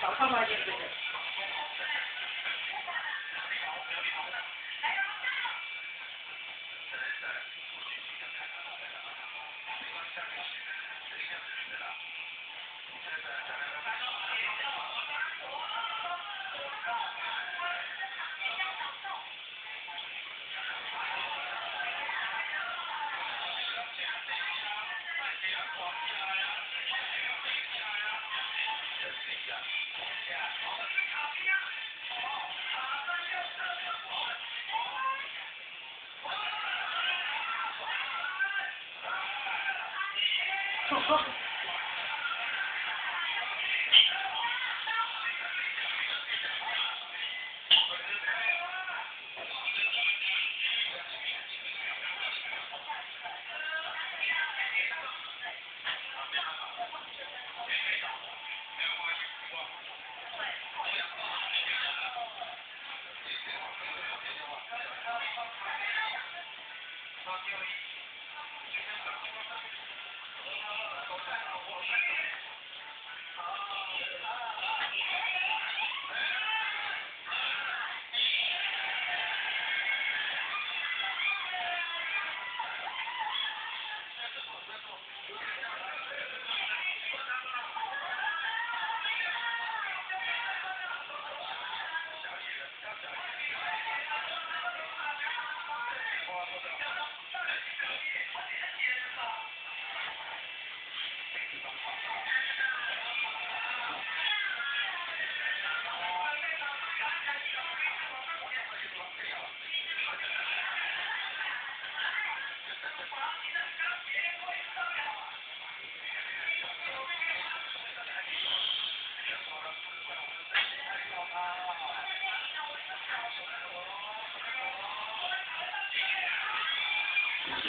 早上八 Oh, Thank you.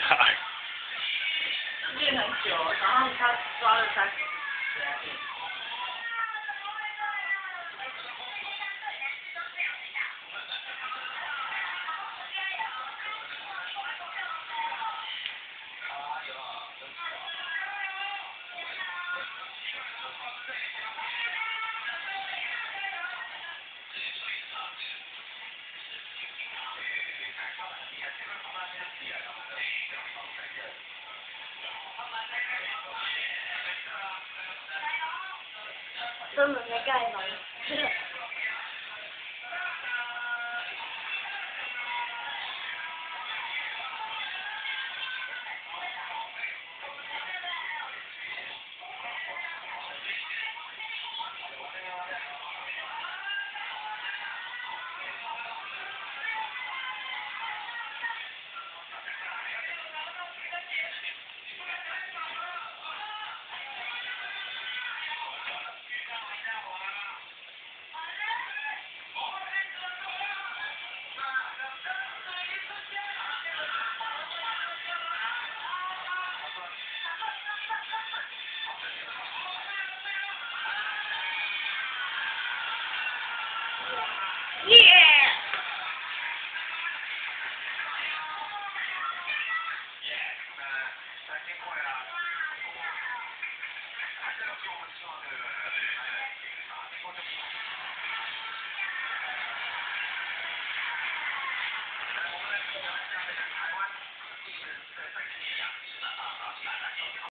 呀，练很久，然后他抓了三专门在盖房。耶！